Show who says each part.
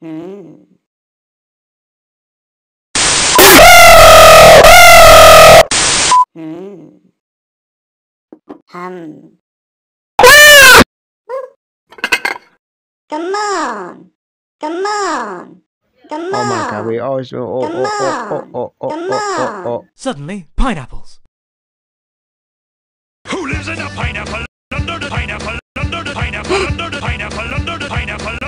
Speaker 1: Hmm. Hmm. Hum. Come on. Come on. Come on.
Speaker 2: Oh my god, we always oh oh
Speaker 1: Come
Speaker 2: oh oh oh oh
Speaker 1: Come
Speaker 2: oh oh oh.
Speaker 3: Suddenly, pineapples.
Speaker 4: Who lives in a pineapple? Under the pineapple, under the pineapple, under the pineapple, under the pineapple, under the pineapple,